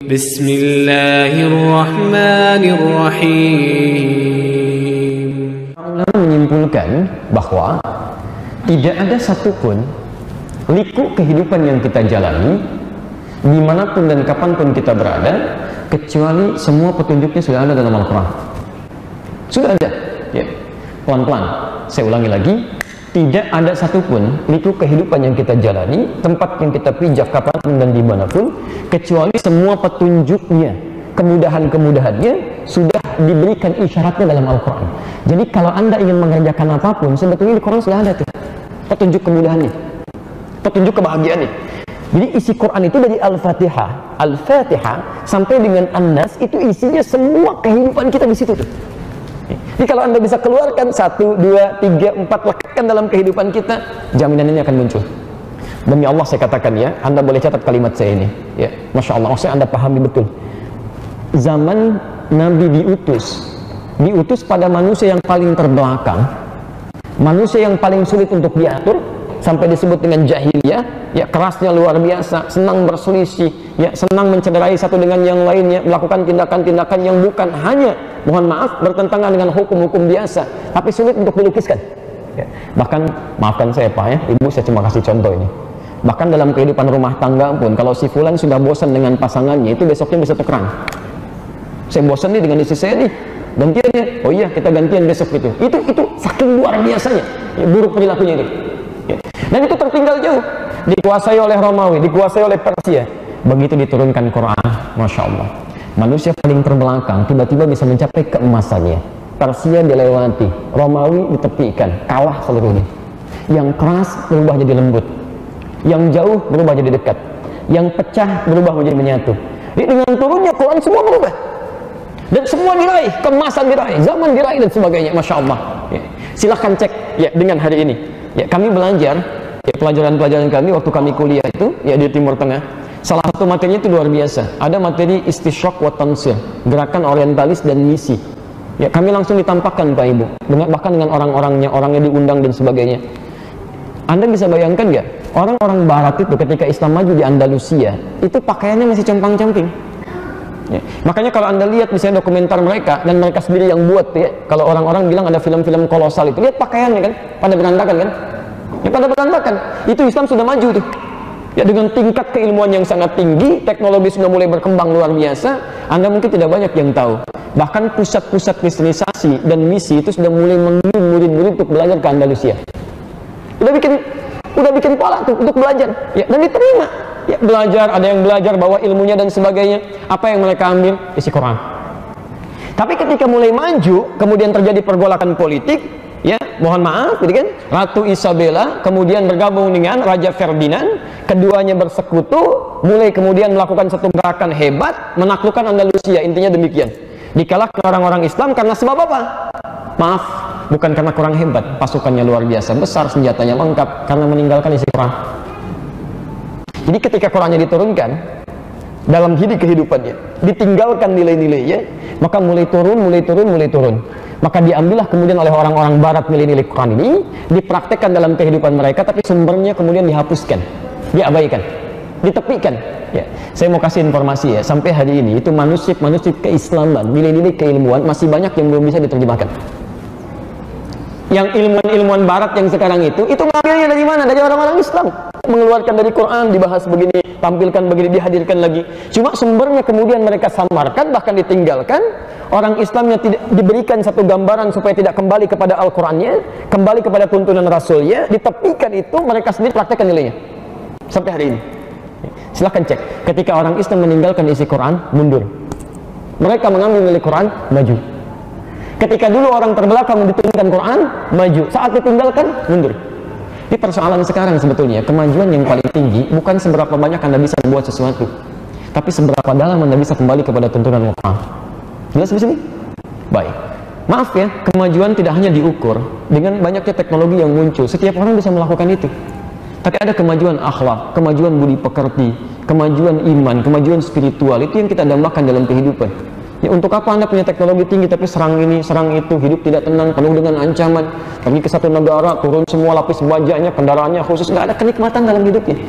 بسم الله الرحمن الرحيم Ulama menyimpulkan bahwa tidak ada satupun liku kehidupan yang kita jalani dimanapun dan kapanpun kita berada kecuali semua petunjuknya sudah ada dalam Al-Quran sudah ada ya pelan-pelan saya ulangi lagi tidak ada satupun liku kehidupan yang kita jalani tempat yang kita pijak kapan pun dan di mana pun kecuali semua petunjuknya kemudahan-kemudahannya sudah diberikan isyaratnya dalam Al-Quran. Jadi kalau anda ingin mengerjakan apa pun sebetulnya di Quran sudah ada tuh petunjuk kemudahannya petunjuk kebahagiaannya. Jadi isi Quran itu dari Al-Fatihah Al-Fatihah sampai dengan An-Nas itu isinya semua kehidupan kita di situ tuh jadi kalau anda bisa keluarkan satu, dua, tiga, empat lekatkan dalam kehidupan kita, jaminan ini akan muncul. Demi Allah saya katakan ya, anda boleh catat kalimat saya ini. Ya, masya Allah, maksudnya anda pahami betul. Zaman Nabi diutus, diutus pada manusia yang paling terbelakang, manusia yang paling sulit untuk diatur, sampai disebut dengan jahiliyah ya kerasnya luar biasa senang berselisih ya senang mencederai satu dengan yang lainnya melakukan tindakan-tindakan yang bukan hanya mohon maaf bertentangan dengan hukum-hukum biasa tapi sulit untuk dilukiskan. Ya. bahkan maafkan saya pak ya. Ibu saya cuma kasih contoh ini. Bahkan dalam kehidupan rumah tangga pun kalau si fulan sudah bosan dengan pasangannya itu besoknya bisa tukeran saya bosan nih dengan istri saya nih. Gantian ya? Oh iya kita gantian besok itu itu itu saking luar biasanya. Ya, buruk perilakunya itu. Dan itu tertinggal jauh. Dikuasai oleh Romawi dikuasai oleh Persia. Begitu diturunkan Quran Masya Allah manusia paling terbelakang tiba-tiba bisa mencapai keemasannya. Persia dilewati Romawi ditepikan kalah seluruhnya. Yang keras berubah jadi lembut yang jauh berubah jadi dekat yang pecah berubah menjadi menyatu. Jadi dengan turunnya Quran semua berubah. Dan semua diraih kemasan diraih zaman diraih dan sebagainya Masya Allah. Ya. silahkan cek ya dengan hari ini. Ya kami belajar ya pelajaran-pelajaran kami waktu kami kuliah itu ya di Timur Tengah salah satu materinya itu luar biasa ada materi istishraq wa tansir gerakan orientalis dan misi ya kami langsung ditampakkan Pak Ibu dengan bahkan dengan orang-orangnya orangnya diundang dan sebagainya anda bisa bayangkan nggak orang-orang Barat itu ketika Islam maju di Andalusia itu pakaiannya masih compang-camping Ya. Makanya kalau anda lihat misalnya dokumenter mereka dan mereka sendiri yang buat ya, kalau orang-orang bilang ada film-film kolosal itu, lihat pakaiannya kan, pada berantakan kan? Ya pada berantakan. Itu Islam sudah maju tuh. Ya dengan tingkat keilmuan yang sangat tinggi, teknologi sudah mulai berkembang luar biasa, Anda mungkin tidak banyak yang tahu. Bahkan pusat-pusat kristenisasi dan misi itu sudah mulai mengirim murid-murid untuk belajar ke Andalusia. Udah bikin udah bikin pola tuh untuk belajar. Ya, dan diterima ya, belajar, ada yang belajar bawa ilmunya dan sebagainya. Apa yang mereka ambil? Isi Quran. Tapi ketika mulai maju, kemudian terjadi pergolakan politik, ya, mohon maaf, gitu kan? Ratu Isabella kemudian bergabung dengan Raja Ferdinand, keduanya bersekutu, mulai kemudian melakukan satu gerakan hebat, menaklukkan Andalusia, intinya demikian. Dikalahkan orang-orang Islam karena sebab apa? Maaf, bukan karena kurang hebat, pasukannya luar biasa besar, senjatanya lengkap, karena meninggalkan isi Quran. Jadi ketika Qurannya diturunkan dalam hidup kehidupannya, ditinggalkan nilai-nilainya, maka mulai turun, mulai turun, mulai turun. Maka diambillah kemudian oleh orang-orang barat nilai-nilai Quran ini, dipraktekkan dalam kehidupan mereka, tapi sumbernya kemudian dihapuskan, diabaikan, ditepikan. Ya, saya mau kasih informasi ya, sampai hari ini itu manuskrip-manuskrip keislaman, nilai-nilai keilmuan masih banyak yang belum bisa diterjemahkan yang ilmuwan-ilmuwan barat yang sekarang itu itu ngambilnya dari mana? Dari orang-orang Islam mengeluarkan dari Quran dibahas begini, tampilkan begini, dihadirkan lagi. Cuma sumbernya kemudian mereka samarkan bahkan ditinggalkan. Orang Islamnya tidak diberikan satu gambaran supaya tidak kembali kepada Al-Qur'annya, kembali kepada tuntunan Rasulnya, ditepikan itu mereka sendiri praktekkan nilainya. Sampai hari ini. Silahkan cek. Ketika orang Islam meninggalkan isi Quran, mundur. Mereka mengambil nilai Quran, maju. Ketika dulu orang terbelakang diturunkan Quran, maju. Saat ditinggalkan, mundur. Ini persoalan sekarang sebetulnya. Kemajuan yang paling tinggi bukan seberapa banyak Anda bisa membuat sesuatu. Tapi seberapa dalam Anda bisa kembali kepada tuntunan Quran. Jelas di sini? Baik. Maaf ya, kemajuan tidak hanya diukur dengan banyaknya teknologi yang muncul. Setiap orang bisa melakukan itu. Tapi ada kemajuan akhlak, kemajuan budi pekerti, kemajuan iman, kemajuan spiritual. Itu yang kita dambakan dalam kehidupan. Ya, untuk apa Anda punya teknologi tinggi tapi serang ini, serang itu, hidup tidak tenang, penuh dengan ancaman. Pergi ke satu negara, turun semua lapis bajanya, kendaraannya khusus, nggak ada kenikmatan dalam hidupnya.